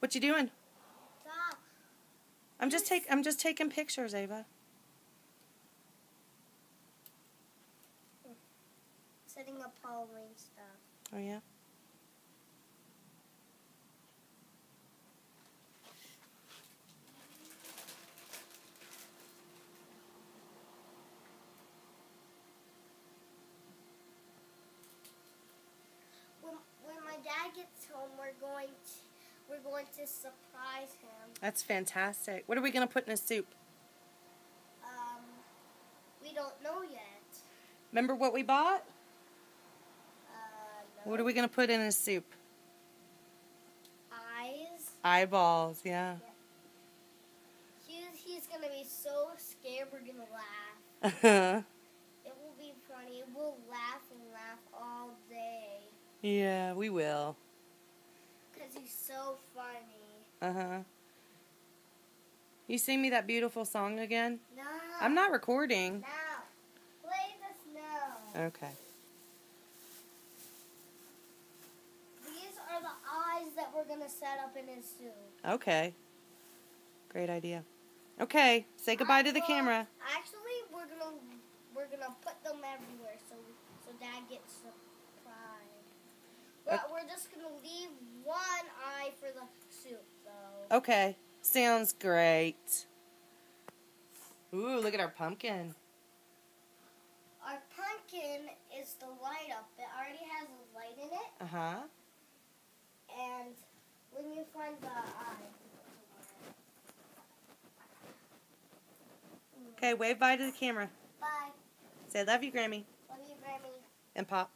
What you doing? Stop. I'm just take I'm just taking pictures, Ava. Setting up Halloween stuff. Oh yeah. When, when my dad gets home, we're going to we're going to surprise him. That's fantastic. What are we gonna put in his soup? Um, we don't know yet. Remember what we bought? Uh, no. What are we gonna put in his soup? Eyes. Eyeballs, yeah. He's he's gonna be so scared. We're gonna laugh. It will be funny. We'll laugh and laugh all day yeah, we will. He's so funny. Uh huh. You sing me that beautiful song again? No. I'm not recording. Now, play the snow. Okay. These are the eyes that we're gonna set up in his suit. Okay. Great idea. Okay, say goodbye to the Well, camera. Actually, we're gonna we're gonna put them everywhere so so Dad gets surprised. But we're just gonna leave one eye for the soup though. Okay, sounds great. Ooh, look at our pumpkin. Our pumpkin is the light up. It already has a light in it, Uh huh. and when you find the eye. Okay, wave bye to the camera. Bye. Say love you, Grammy. Love you, Grammy. And Pop.